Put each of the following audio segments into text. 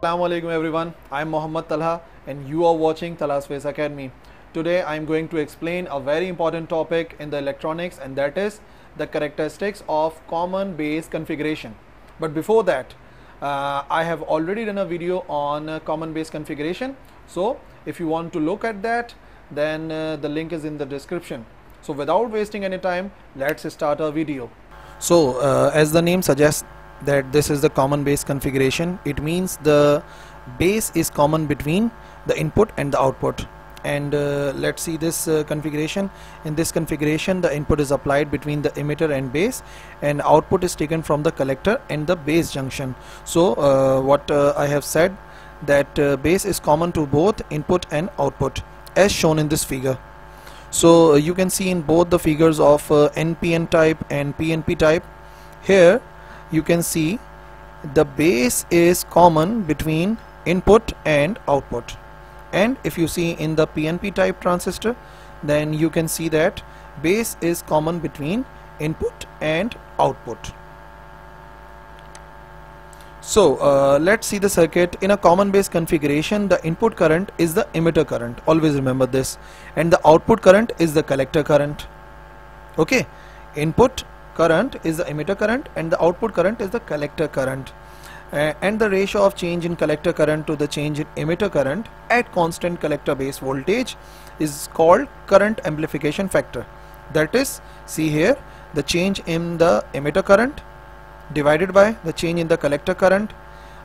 Assalamu alaikum everyone. I'm Mohammad Talha and you are watching Talha's Physics Academy. Today I'm going to explain a very important topic in the electronics and that is the characteristics of common base configuration. But before that, uh, I have already done a video on uh, common base configuration. So if you want to look at that, then uh, the link is in the description. So without wasting any time, let's start our video. So uh, as the name suggests that this is the common base configuration, it means the base is common between the input and the output. And uh, let's see this uh, configuration. In this configuration the input is applied between the emitter and base and output is taken from the collector and the base junction. So uh, what uh, I have said that uh, base is common to both input and output as shown in this figure. So uh, you can see in both the figures of NPN type and PNP type. Here you can see the base is common between input and output. And if you see in the PNP type transistor then you can see that base is common between input and output. So uh, let's see the circuit. In a common base configuration the input current is the emitter current. Always remember this. And the output current is the collector current. Okay. Input current is the emitter current and the output current is the collector current. Uh, and the ratio of change in collector current to the change in emitter current at constant collector base voltage is called current amplification factor. That is see here the change in the emitter current divided by the change in the collector current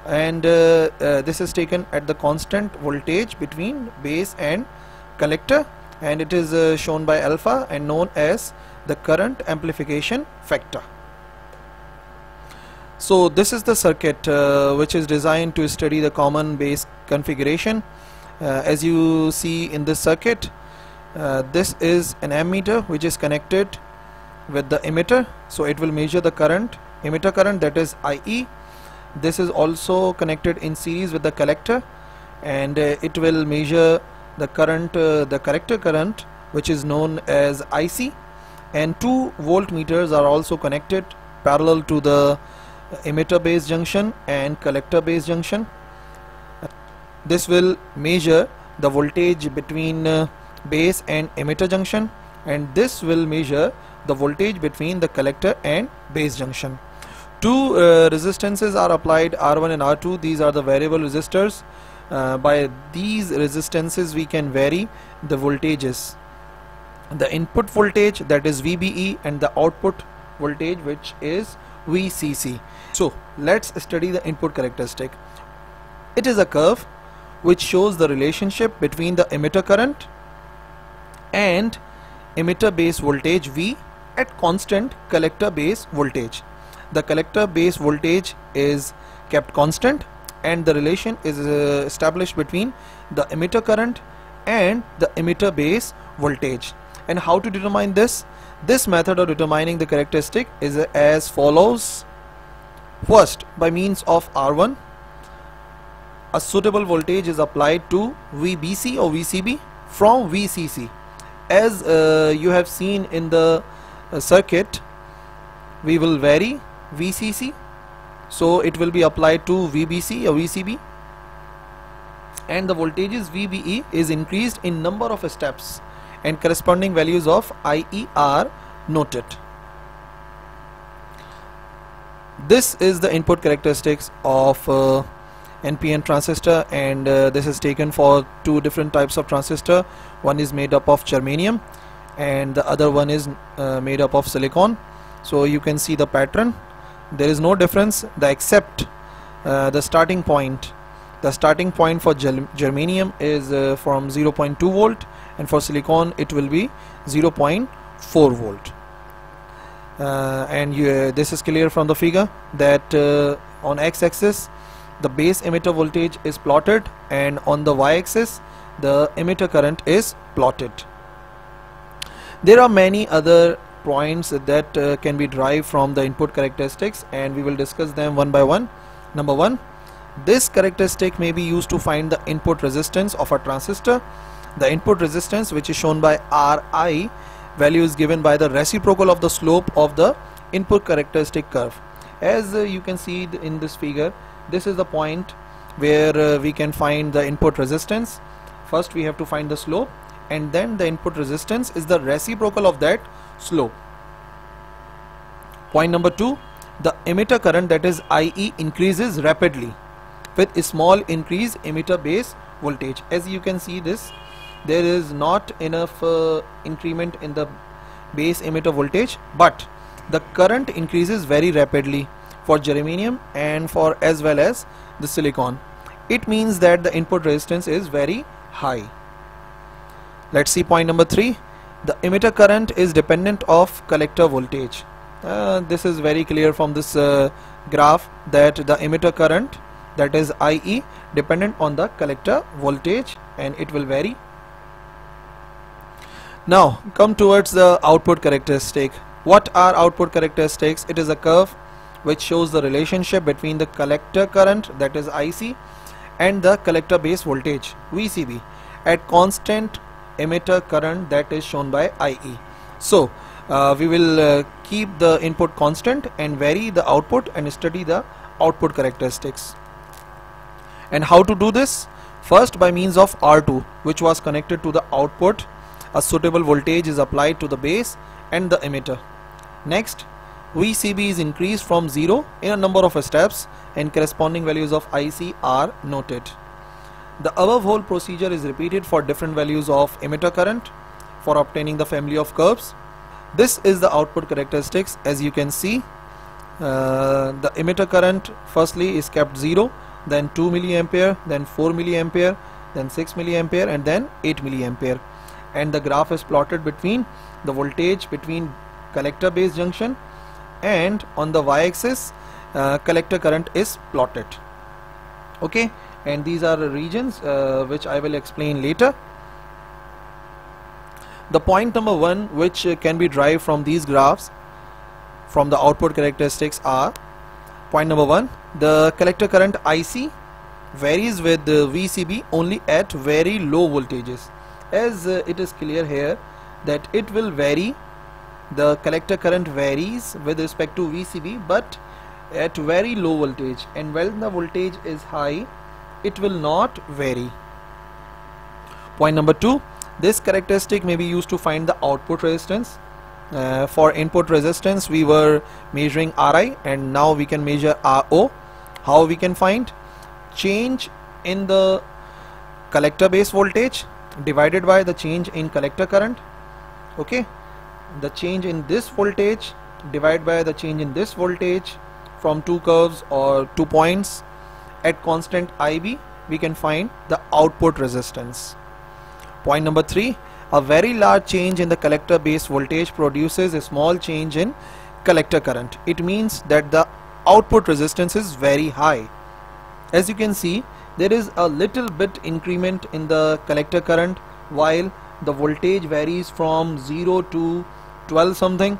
and uh, uh, this is taken at the constant voltage between base and collector and it is uh, shown by alpha and known as the current amplification factor so this is the circuit uh, which is designed to study the common base configuration. Uh, as you see in this circuit, uh, this is an ammeter which is connected with the emitter. So it will measure the current, emitter current that is IE. This is also connected in series with the collector and uh, it will measure the current, uh, the collector current which is known as IC and two voltmeters are also connected parallel to the emitter base junction and collector base junction. This will measure the voltage between uh, base and emitter junction and this will measure the voltage between the collector and base junction. Two uh, resistances are applied R1 and R2 these are the variable resistors uh, by these resistances we can vary the voltages the input voltage that is VBE and the output voltage which is VCC so let's study the input characteristic. It is a curve which shows the relationship between the emitter current and emitter base voltage V at constant collector base voltage. The collector base voltage is kept constant and the relation is uh, established between the emitter current and the emitter base voltage. And how to determine this? This method of determining the characteristic is as follows First, by means of R1, a suitable voltage is applied to VBC or VCB from VCC. As uh, you have seen in the uh, circuit, we will vary VCC. So it will be applied to VBC or VCB and the voltages VBE is increased in number of steps and corresponding values of IE are noted. This is the input characteristics of uh, NPN transistor and uh, this is taken for two different types of transistor. One is made up of germanium and the other one is uh, made up of silicon. So you can see the pattern there is no difference. The except uh, the starting point the starting point for germanium is uh, from 0.2 volt and for silicon it will be 0.4 volt. Uh, and you, uh, this is clear from the figure that uh, on x-axis the base emitter voltage is plotted and on the y-axis the emitter current is plotted. There are many other points that uh, can be derived from the input characteristics and we will discuss them one by one. Number one this characteristic may be used to find the input resistance of a transistor. The input resistance which is shown by Ri value is given by the reciprocal of the slope of the input characteristic curve. As uh, you can see in this figure this is the point where uh, we can find the input resistance. First we have to find the slope and then the input resistance is the reciprocal of that slope. Point number two the emitter current that is IE increases rapidly with a small increase emitter base voltage. As you can see this there is not enough uh, increment in the base emitter voltage but the current increases very rapidly for germanium and for as well as the silicon. It means that the input resistance is very high let's see point number three. The emitter current is dependent of collector voltage. Uh, this is very clear from this uh, graph that the emitter current that is IE dependent on the collector voltage and it will vary. Now come towards the output characteristic. What are output characteristics? It is a curve which shows the relationship between the collector current that is IC and the collector base voltage VCB at constant emitter current that is shown by IE so uh, we will uh, keep the input constant and vary the output and study the output characteristics. And how to do this? First by means of R2 which was connected to the output a suitable voltage is applied to the base and the emitter. Next VCB is increased from 0 in a number of steps and corresponding values of IC are noted the above whole procedure is repeated for different values of emitter current for obtaining the family of curves. This is the output characteristics as you can see. Uh, the emitter current firstly is kept 0 then 2 milliampere then 4 milliampere then 6 milliampere and then 8 milliampere. And the graph is plotted between the voltage between collector base junction and on the y-axis uh, collector current is plotted. Okay and these are the regions uh, which I will explain later. The point number one which uh, can be derived from these graphs from the output characteristics are point number one the collector current IC varies with the VCB only at very low voltages. As uh, it is clear here that it will vary the collector current varies with respect to VCB but at very low voltage. And when the voltage is high it will not vary. Point number two this characteristic may be used to find the output resistance. Uh, for input resistance we were measuring RI and now we can measure RO. How we can find? Change in the collector base voltage divided by the change in collector current. Okay? The change in this voltage divided by the change in this voltage from two curves or two points at constant IB we can find the output resistance. Point number three a very large change in the collector base voltage produces a small change in collector current. It means that the output resistance is very high. As you can see there is a little bit increment in the collector current while the voltage varies from 0 to 12 something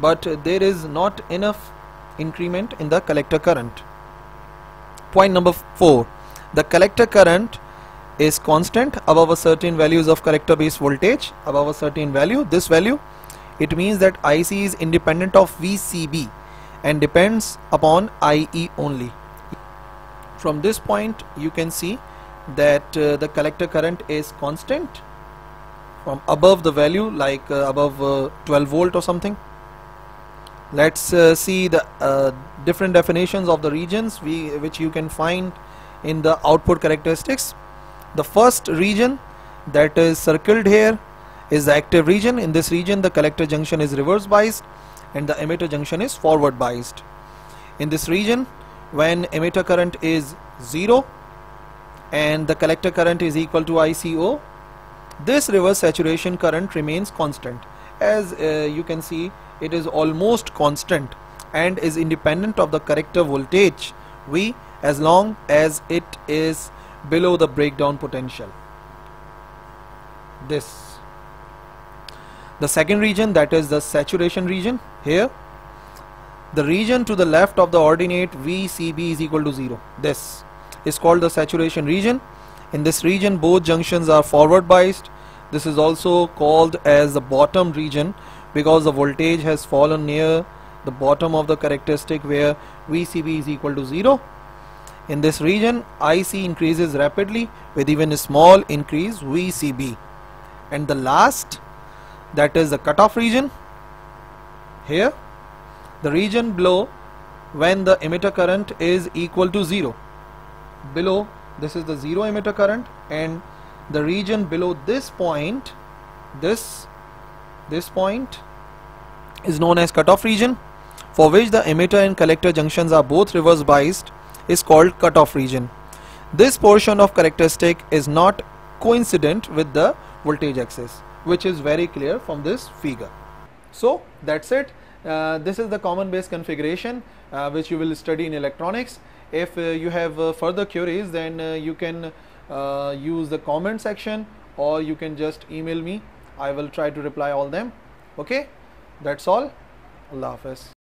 but there is not enough increment in the collector current point number 4 the collector current is constant above a certain values of collector base voltage above a certain value this value. It means that IC is independent of VCB and depends upon IE only. From this point you can see that uh, the collector current is constant from above the value like uh, above uh, 12 volt or something let's uh, see the uh, different definitions of the regions we which you can find in the output characteristics. The first region that is circled here is the active region. In this region the collector junction is reverse biased and the emitter junction is forward biased. In this region when emitter current is 0 and the collector current is equal to ICO this reverse saturation current remains constant. As uh, you can see it is almost constant and is independent of the collector voltage V as long as it is below the breakdown potential. This. The second region that is the saturation region here. The region to the left of the ordinate VCB is equal to 0 this is called the saturation region. In this region both junctions are forward biased. This is also called as the bottom region because the voltage has fallen near the bottom of the characteristic where VCB is equal to 0 in this region IC increases rapidly with even a small increase VCB and the last that is the cutoff region here the region below when the emitter current is equal to 0 below this is the 0 emitter current and the region below this point this this point is known as cutoff region for which the emitter and collector junctions are both reverse biased is called cutoff region. This portion of characteristic is not coincident with the voltage axis which is very clear from this figure. So that's it. Uh, this is the common base configuration uh, which you will study in electronics. If uh, you have uh, further queries then uh, you can uh, use the comment section or you can just email me. I will try to reply all them. Okay, that's all. Allah Hafiz.